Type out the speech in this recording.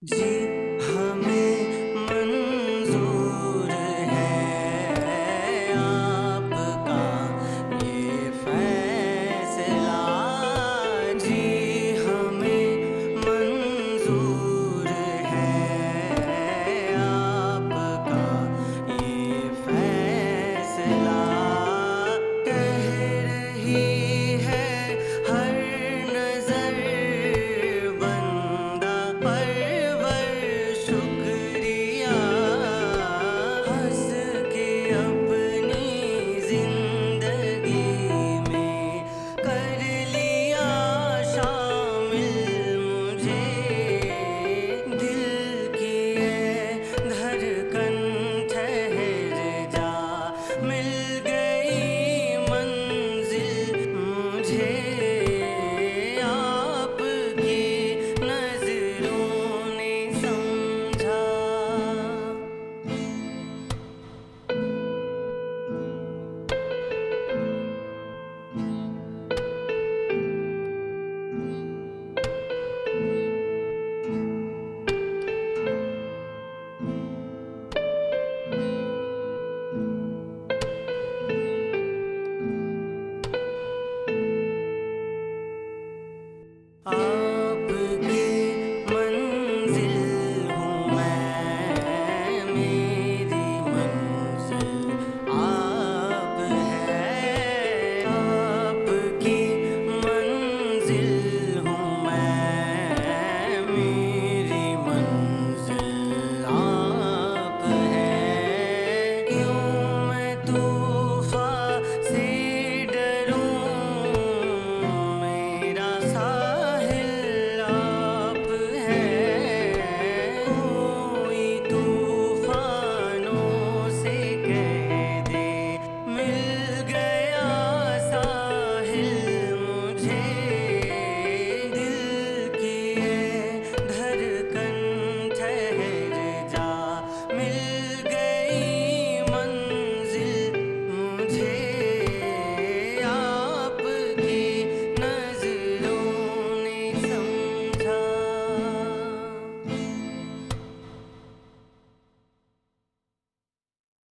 G